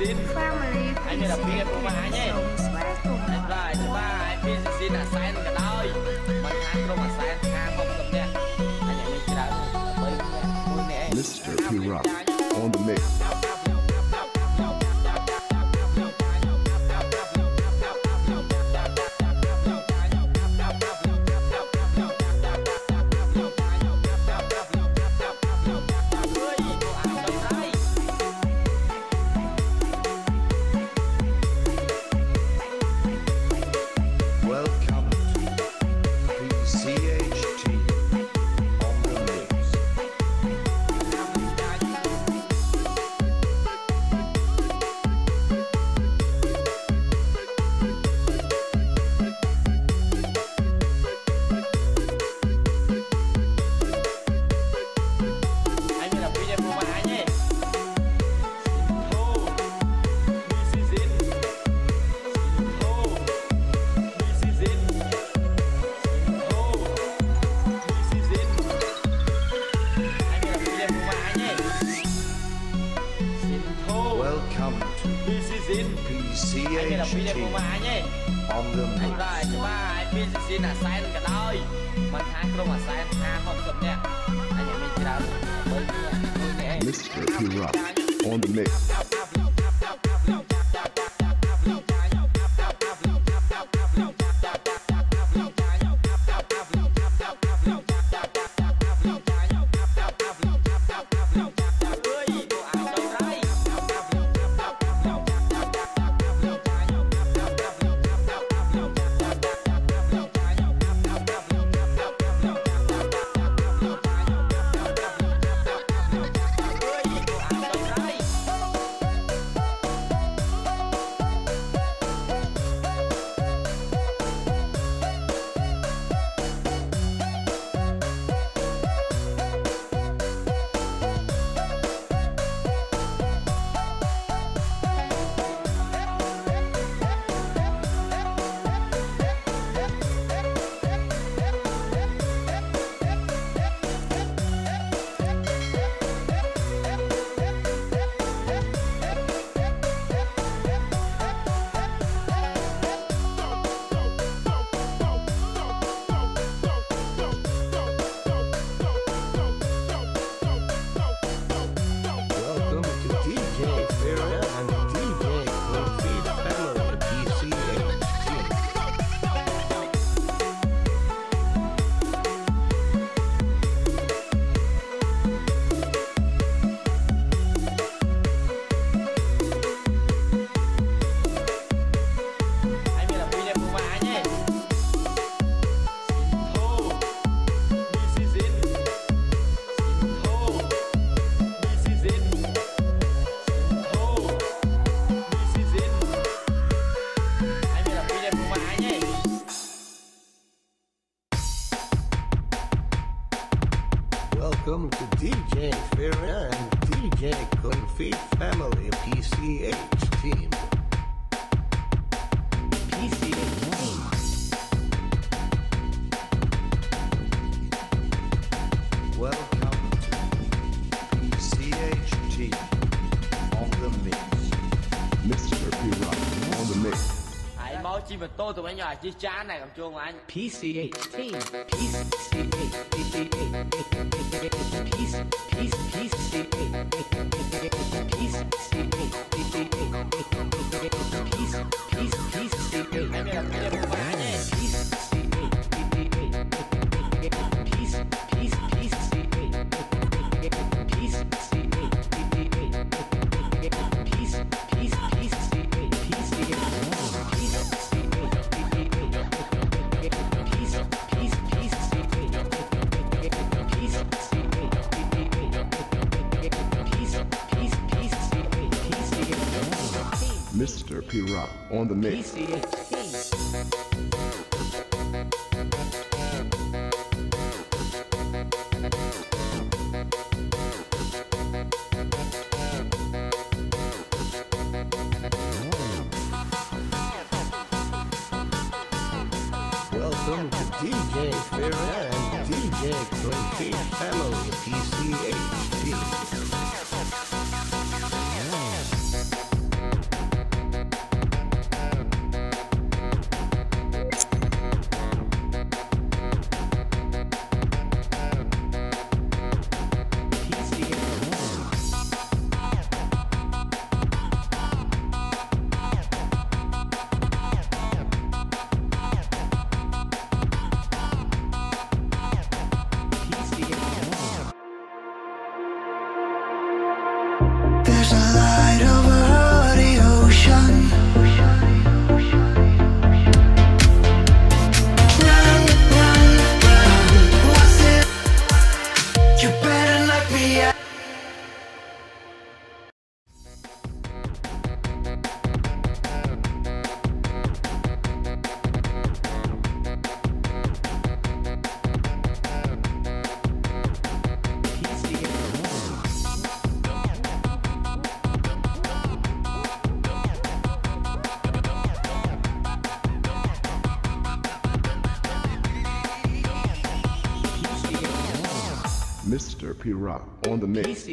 ស៊ីន Family អញមានរបៀបរបស់អញឯងស្បែកគុំបាទច្បាស់ឯងមានស៊ីនអាសែនក៏ដោយមិនថាក្រុមអាសែនថាមកសំអ្នកអញមានច្រើន3នាក់4នាក់ឯង Mr. P Rock on the mix DH ឯងពីរមកអញឯងអមលឹមនេះដែរច្បាស់ឯងពីស៊ីនអាសែនក៏ដោយមិនថាក្រុមអាសែន50 60នាក់អញមានច្រើន3នាក់2នាក់ Mr. Pirate on the mix Welcome to DJ Pheara and DJ Kofi Family PCH team. Máu chim và tôi tụi bé nhỏ chia chán này cầm chuông mà anh PCH team. Peace, PCH, PCH, peace, peace, PCH, P Rock on the mix. Welcome to DJ and DJ Family There's Mr. P Rock on the mix.